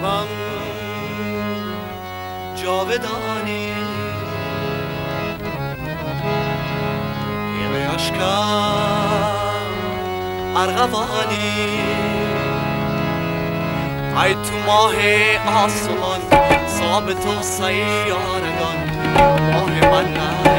قلبم جاودانی. یه اشکم ارغوانی. ای تو ماه آسمان ثابت و سیارگان. ماه من نه.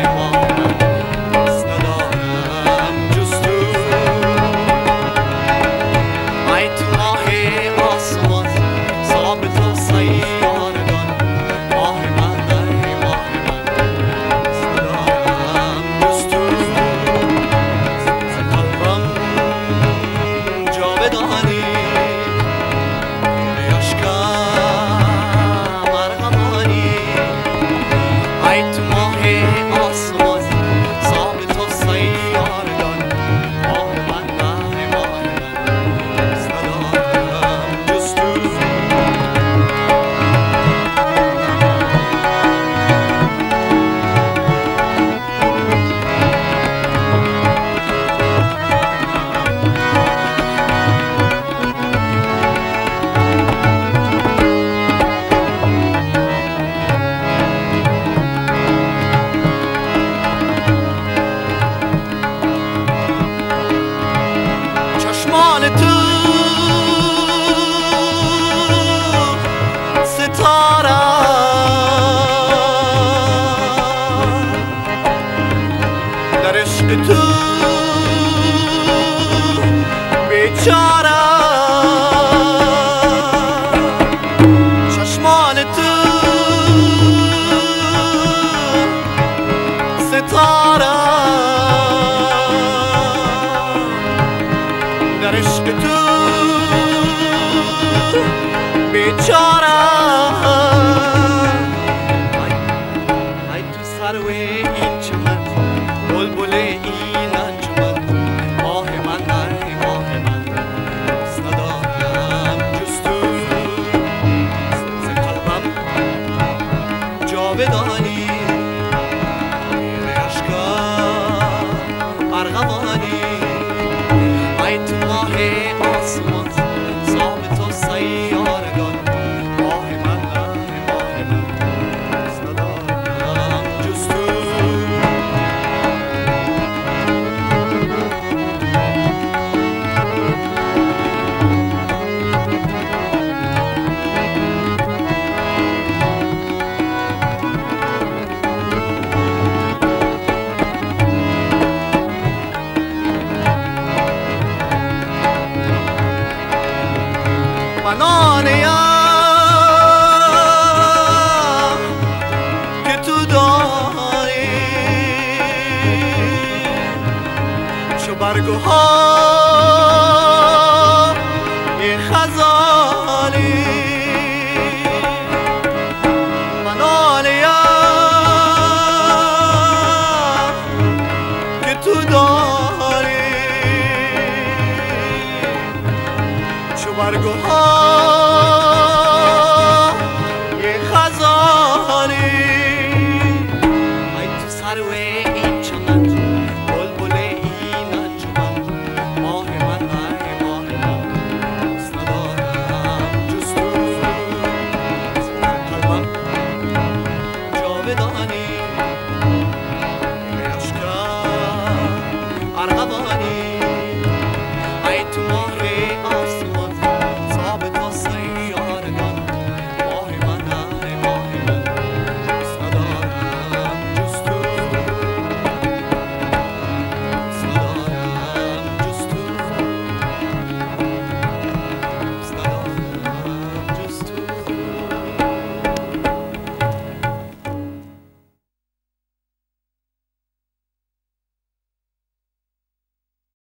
تو بیچاره چشمان تو ستاره در عشق تو بیچاره چو برگو ها خزانی. منانیم که تو داری. چو برگو ها